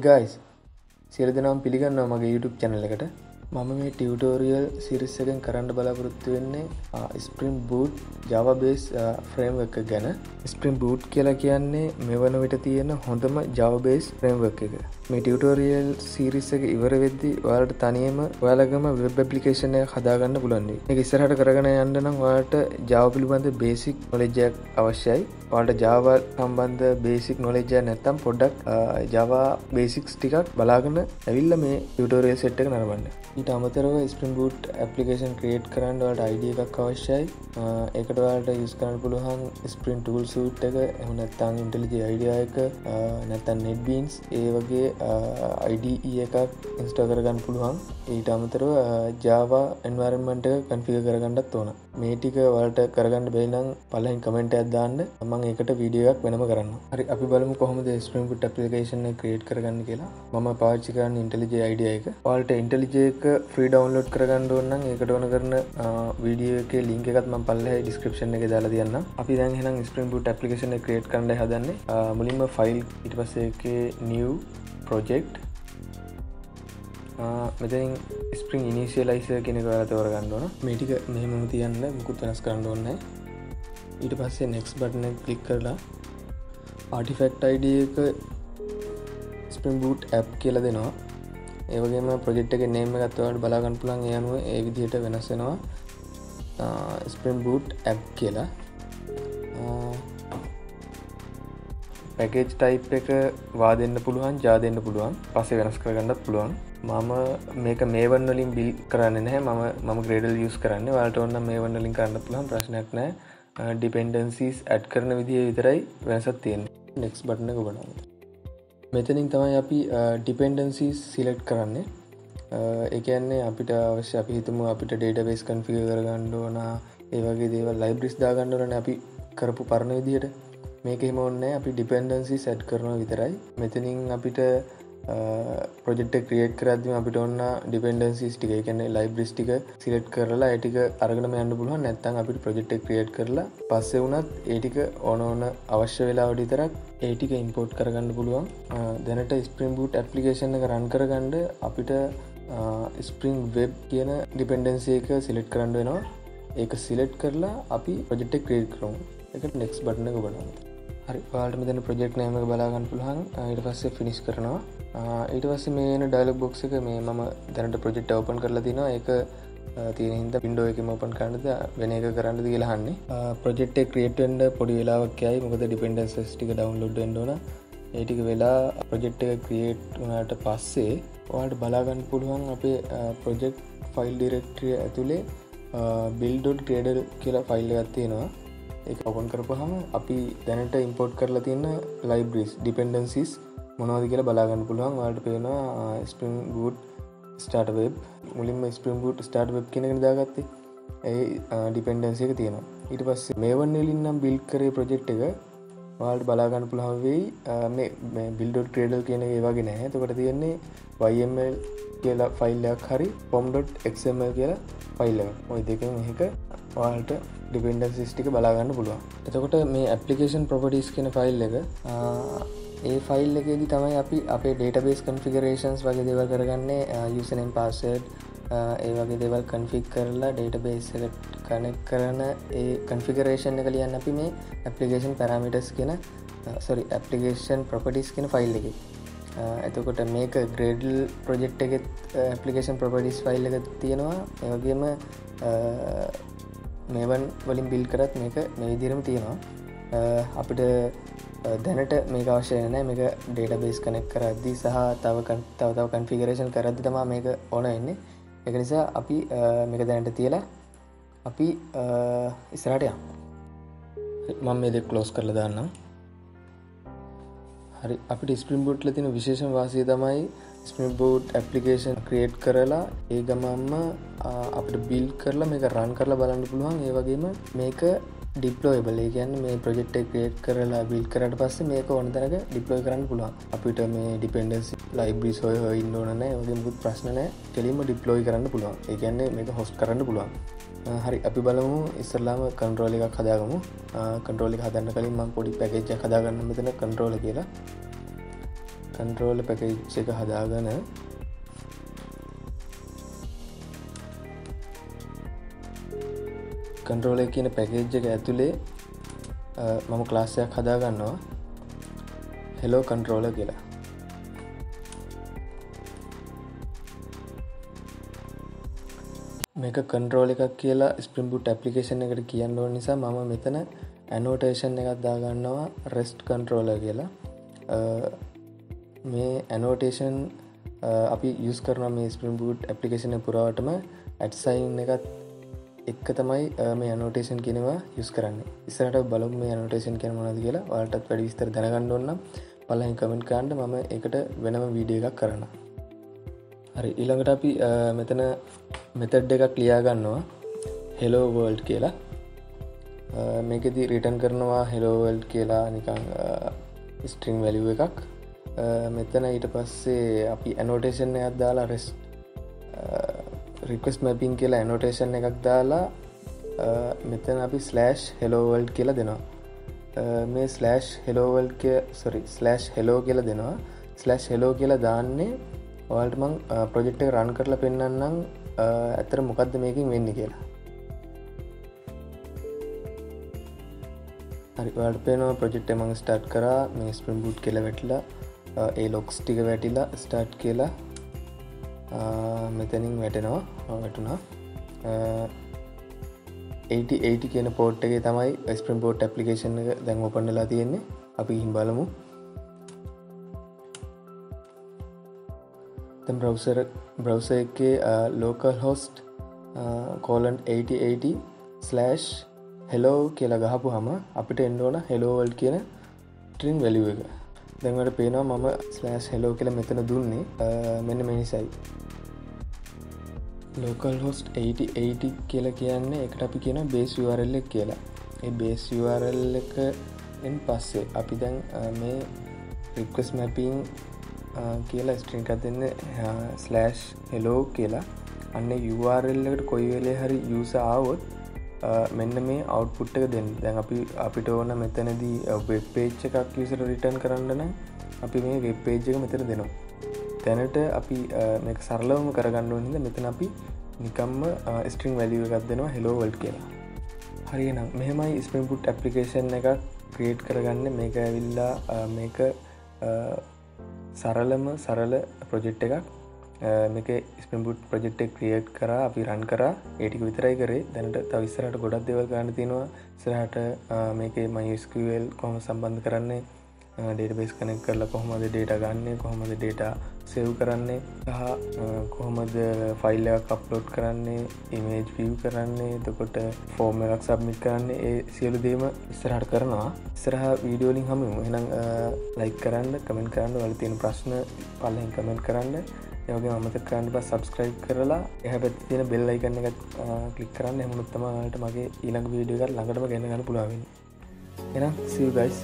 ඒගයිස් සියල දෙනම් පිළිගන්නවා මගේ YouTube චැනල එකට. මම මේ ටියවටෝරියල් සිරිස්සකෙන් කරන්න බලාපොරොත්තු වෙන්නේ ස්පරිම් බූට් ජවබේස් ෆ්‍රේම් එක ගැන. ස්පරිම් බූට් කියලා කියන්නේ මෙවන විට තියෙන හොඳම ජවබේස් ෆ්‍රේම්වක් එක. මේ ටියවටෝරියල් සිරිස්ස එක ඉවර වෙද්දි වාලට තනියම ඔයාලගම වෙබ් පපලිකේෂනය හදාගන්න පුලන්නේ එක ඉස්සරහට කරගෙන යන්න නම් වාට ජාව පිළිබඳ බේසික් නොලෙජ්ජයක් අවශ්‍යයි. වාට ජාව සම්බන්ධ බේසික් නොලෙජ්ජය නැත්තම් පොඩ්ඩක් ජවා බේසික්ස් ටිකක් බලාගන්න ඇවිල්ල මේ ටියටෝරියල් සෙට් එක නරබන්න ඊට අමතරව ස්පින් බූට් ඇපලිකේෂන් ක්‍රේට් කරන්නවට අයිඩිය එකක් අවශ්‍යයි. ඒකටවාට යස් කරන්න පුළුවන් ස්පරින් ටූල් සූට් එක එහනත්තං ඉන්ටලිජි අයිඩිය එක නැතන් නෙට්බීන්ස් ඒ වගේ අයිඩ එකක් ඉන්ස්ටා කරගන්න පුළුවන්. ඊට අමතරව ජාවා එන්වරමට කන්ෆිග කරගන්නත් ඕන. මේටික වලට කරගන්න බේනම් පලහින් කමෙන්ට අදදාන්න මං ඒකට වීඩියක් වෙනම කරන්න හරි අපි බලමු කොහොමද ස්පරින්පුට් අපපලිකේෂන ක්‍රේට් කරගන්න කියලා. මම පාච්චිකරන්න ඉන්ටලිජේ අයිඩිය එක. වල්ට ඉන්ටලිජේක ෆ්‍රී ඩවන්ලෝඩ් කරගන්න ඕන්න එකට ඕන කරන වීඩියෝ එක ලින්ක එකත් ම පල්ල ඩිස්ක්‍රපෂන් එක දාලා තියන්න අපි දැන් හෙනම් ස්පරින්පුට් අපපලිකේෂන ක්‍රේට් කරන්න හදන්න. මුලින්ම ෆයිල් ඉට පස්සේ එක නිව් ප්‍රොජෙක්් මෙතින් ස්පරිං ඉනිසියලයිස කෙනෙක වැල තෝරගන්න ඕන. මේටික මෙහෙමම තියන්න මුකුත් වෙනස් කරන්න ඕන්න ඊට පස්සේ නෙක්ස් බටන කලික් කරලා ආටිෆෙක්් අයිඩ එක ස්පින් බූට් ඇප් කියල දෙනවා. ඒවගේම ප්‍රජෙක්් එක නේම ගත්තවට බලාගන්න පුළන් යනුව ඒ විදිහයට වෙනස්සෙනවා ස්පින් බූට් ඇප් කියලා. පැකේජ් ටයිප් එක වා දෙන්න පුළුවන් ජා දෙන්න පුළුවන්. පසේ වෙනස් කරගන්නත් පුළුවන්. මම මේක මේවන් වලින් බිල් කරන්න නෑ මම මම ග්‍රේඩල් යස් කරන්න. වලට ඔන්න මේ වන්නලින් කරන්න පුළුවන්. ප්‍රශ්නයක් නෑ ඩිපෙන්ඩන්සිස් ඇඩ් කරන විදිහ විතරයි වෙනසත් තියෙන් නෙක්ස් බට්න එක බලන්න මෙතනින් තමයි අපි ඩිපෙන්ඩන්සිස් සිලෙට් කරන්නේ. එකන්නේ අපිට අවශ්‍ය අපි හිතම අපිට ඩේටබේස් කන්ෆිග කරගණ්ඩ ඕන ඒවගේ දේව ලයිබ්‍රිස් දාගණ්ඩරන අපි කරපු පරණ විදියට. මේක එම ඔන්න අපි ඩිපෙන්ඩන්සි සැට් කරනවා විතරයි. මෙතනින් අපිට ප්‍රජෙක්ට ක්‍රියට් කරදම අපිට ඔන්න ඩිපෙන්ඩන්සිස් ටික කැන ලයිබ්‍රිස් ටික සිලට් කරලා ඇටික අරගන යන්න පුළුවන්. නැත්තන් අපිට ප්‍රජෙක්ට ක්‍රියට් කරලා පස්සෙ වුනත් ඒටික ඕන ඕන අවශ්‍ය වෙලාවට තරක් ඒටික ඉම්පෝට් කරගන්න පුළුවන්. දැනට ස්පරිම් බූට් ඇපලිකේෂන් එක රන් කරගණ්ඩ අපිට ස්පරිං වෙබ් කියන ඩිපෙන්ඩන්සිය එක සිලෙට් කරන්න වෙනවා. ඒක සිලෙට් කරලා අපි ප්‍රජෙක්ට ක්‍රේට් කරමු. එක නෙක්ස් බටන එක බලන්න හරි පාට මෙතන ප්‍රජෙක්් නෑම බලාගන්න පුළහන් ඊට පස්සේ ෆිනිස් කරනවා. ඊට පස්ස මේන ඩයිලක් බොක්ස එක මේ මම දැනට ප්‍රජෙක්් ඔපන් කරලා තිනවා එක තියෙන හිද පින්ඩෝ එක මෝපන් කරන්නද වෙන එක කරන්න කියලහන්නේ ප්‍රජෙක්් ක්‍රේටන්ඩ පොඩි වෙලාවක්යයි මොකද ඩිපෙන්ඩන්ස් ටික ඩවන්ලෝඩ් ඩෝන ඒටික වෙලා ප්‍රජෙක්් එක ක්‍රියේට් වනාට පස්සේ වාට බලාගන්න පුළුවන් අපේ ප්‍රජෙක්් ෆයිල් ඩිරෙක්ට්‍රිය ඇතුළේ බිල්ඩොඩ් ක්‍රේඩල් කියලා ෆයිල්ල ගත්තියෙනවා එක ඔපන් කරපුහම අපි දැනට ඉම්පෝට් කරලා තියන්න ලයිබ්‍රිස් ඩිපෙන්ඩන්සිස් මොනවද කියලා බලාගන්න පුළුවන්. වාට පේනවා ස්පින් ගුඩ් ස්ටාට වෙබ් මුලින්ම ස්පින් ගුට් ස්ටාට වෙබ් කෙනෙක දාගත්තේ ඒ ඩිපෙන්ඩන්සිය එක තියෙනවා. ඊට පස්සේ මේවන් එලින්නම් බිල් කරේ ප්‍රජෙක්් එක වාල්ට බලාගන්න පුළහවෙයි මේ බිල්ඩොට් ක්‍රේඩල් කියන ඒවාගේ නැහැ තකට තියෙන්නේ වයිML කියලා ෆයිල්ලයක් හරි පොම්.එක්ම කියලා ෆයිල්ල ඔයි දෙක මෙක වාල්ට ඩිපෙන්ඩ සිස්ටික බලාගන්න පුළුවන්. එතකොට මේ ඇපලිකේෂන් ප්‍රොපටිස් කියෙන ෆයිල් එක ඒ ෆයිල් එකේදි තමයි අපි අපේ ඩේටබේස් කන්ෆිගරේෂන්ස් වගේ දෙවල් කරගන්නේ යුසනෙන් පාසඩ් ඒ වගේ දෙවල් කන්ෆික් කරලා ඩේටබේස් කනෙක් කරන ඒ කන්ෆිගරේෂන් එක ලියන්න අපි මේ ඇපලිකේෂන් පැරමිටස් කියෙන සොරි ඇපලිකේෂන් ප්‍රොපටිස් කියෙන ෆයිල් එක. එතකොට මේක ග්‍රේඩල් ප්‍රජෙක්් එක ඇපලිකේෂන් ප්‍රොපටිස් ෆයිල් එක තියෙනවා. ඒවගේම මේවන් වලින් බිල් කරත් මේක මේ විදිරම තියෙනවා. අපිට දැනට මේ අවශ්‍ය නෑ මේක ඩේට බේස් කනෙක් කරද්දි සහ තව තව තව කන්ෆිගරේෂන් කරද්දි තමා මේක ඕන එන්නේ එක නිසා අපි මේක දැනට තියලා අපි ඉස්රාටය මං මේ දෙක් කලෝස් කරල දන්නම්. හරි අපිට ස්පිම් බෝට්ල තින විශේෂන් වාසය තමයි ස්පිම් බෝඩ් ඇපලිකේෂන් ක්‍රියේට් කරලා ඒ ගමම්ම අපට බිල් කරලා මේක රන් කරලා බලන්න පුළුවන්. ඒ වගේම මේක ඩිප්ලෝයබල ගැන් මේ ප්‍රජෙක්් ක්‍රේට් කරලා බිල් කරට පස්සේ මේක ඕනතනක ඩිප්ලෝයි කරන්න පුළුවන්. අපිට මේ ඩිපෙන්ඩන්සි ලයිබ්‍රි සොය ඉන්නවන වගේ මුත් ප්‍රශ්නය කෙලීම ඩිප්ලෝයි කරන්න පුළුවන්. ඒගැන්නේ මේක හොස් කරන්න පුළුවන්. හරි. අපි බලමු. ඉස්සරලාම කන්ට්‍රෝල එකක් හදාගමු. කන්ට්‍රෝලි හදන්න කලින් ම පොඩි පැකේජ හදාගන්න මෙතන කන්ට්‍රෝල කියලා. කන්ට්‍රෝල පැකේච් එක හදාගන කන්ට්‍රෝල කියන පැකේජ් එක ඇතුළේ මම ක්ලාස්සයක් හදාගන්නවා. හෙලෝ කන්ට්‍රෝල කියලා. මේක කන්ට්‍රෝල එකක් කියලා ස්පිම්බුට් ඇපලිකේෂන් එකට කියන්න ඕ නිසා මම මෙතන ඇනෝටේෂන් එකක් දාගන්නවා රෙස්ට් කන්ට්‍රෝල කියලා. මේ ඇනෝටේෂන් අපි යස් කරන මේ ස්පිම්බුට් ඇපලිකේෂන පුරාවටම. ඇට්සයින් එකත් එක්ක තමයි මේ අනෝටේෂන් කෙනවා යුස් කරන්න. ඉස්සරට බලු මේ අනෝටේෂන් කියන මොනද කියලා. වලටත් වැඩි විස්තර දැනගන්න ඔන්න පලහින් කමෙන්ට් කාන්ඩ මම එකට වෙනම වීඩිය එකක් කරන්න හරි ඊළඟට අපි මෙතන මෙතඩ් එකක් ලියාගන්නවා. හෙලෝ වර්ල්ඩ් කියලා. මේකෙති රිටන් කරනවා හෙලෝවල්ඩ් කියලා නිකං ස්ට්‍රිං වැලිුව එකක්. මෙතන ඊට පස්සේ අපි ඇනෝටේෂන් එකක් දාලා රෙස් රිකස් මැපින් කියලා ඇනෝටේෂන් එකක් දාලා මෙතන අපි ස්ලෑෂ් හෙලෝවල්ඩ් කියලා දෙනවා. මේ slash hello world sorry slash hello කියලා දෙනවා. ස්ලෑෂ් හෙලෝ කියලා දාන්නේ ඔවල්ටමං ප්‍රජෙක්්ක රන් කරලා පෙන්න්නම් ඇතර මොකක්ද මේකින් වෙන්න කියලා. හරිවාට පේනවා ප්‍රජෙක්් මං ස්ටාට් කරා මේ ස්පින් බුට් කියල වැටලා ඒ ලොක්ස් ටික වැටිලා ස්ටාට් කියලා. මෙතනින් වැටෙනවා වැටුණා. 80 කියන පෝට් එක තමයි ස්පිම් පෝට් ඇපලිකේෂන් එක දැන් ඔපන්නලා තියෙන්නේ. අපි හිම් බලමු. බ්‍රවසර බ්‍රවස එකේ ලෝකල් හොස්ට් කෝලන් 80 හෙලෝ කියලා ගහපු හම අපිට එන්ඩෝන හෙලෝවල් කියන ට්‍රින් වැලිුව එක. දැන්වට පේනවා මම ස්ලෑස් හෙලෝ කියල මෙතන දුන්නේ. Uh, මෙන්න මිනිසයි ලෝකල් හොස්ට 80 කියලා කියන්න එකට අපි කියන බේස් වරල්ලෙක් කියලා. ඒ බේස් URL එක එන් පස්සේ අපි දැන් uh, මේ රික්වස් මැපිං කියලා ස්ට්‍රිංකත් දෙන්න. ස්ලෑෂ් හෙලෝ කියලා. අන්න URල්ලකට කොයි වෙලේ හරි යුස ආවොත් මෙන්න මේ අවට්පුට් එක දෙන්න. දැන් අපි අපිට ඕන මෙතනදී වෙබ් පේච් එකක් විසර රිටර්න් කරන්නන අපි මේ වෙබ් පේජ් එක මෙතන දෙනවා. තැනට අපි මේ සරලවම කරගන්න හිද මෙතන අපි නිකම්ම ස්ට්‍රිං වැලිය එකක් දෙනවා හෙලෝවල්ඩ් කියලා. හරිනම් මෙහෙමයි ස්පිම්පුට් ඇපලිකේෂන් එක ක්‍රියේට් කරගන්න. මේක ඇවිල්ලා මේක සරලම සරල ප්‍රොජෙක්් එකක්. මේක ස්පිම්බුට් ප්‍රජෙක්්ක් ක්‍රියට් කර අපි රන් කර. ඒටික විතරයි කරේ. දැනට තවිස්සරට ගොඩක් දෙවල් ගන්න තියෙනවා. සරහට මේක මයිස්කවල් කොම සම්බන්ධ කරන්නේ? ඩේටබේස් කනෙක් කරලා කොහොමද ඩේට ගන්න කොහොමද ඩේට සෙව් කරන්නේ සහ කොහොමද ෆයිල්ලයක් අප්ලෝඩ් කරන්නේ ඉමේජ් පිව් කරන්නේ දකොට ෆෝර්ම එකක් සබ්මිට කරන්නේ ඒ සියලු දේම ඉස්සරහට කරනවා. ඉස්සරහ වීඩියෝලින් හම එනම් ලයික් කරන්න කමෙන්ට කරන්න වල තියෙන ප්‍රශ්න පල්ලෙන් කමෙන්ට් කරන්න. යගේ අමත කරන්න බ සබස්ක්‍රයිබ් කරලා. එහ පැත් තියෙන බෙල් අයිකන්න එකත් කලික් කරන්න. එමුණුත්තමට මගේ ඊළඟ වීඩියෝකත් ළඟටම ගැන ගන්න you know see you guys.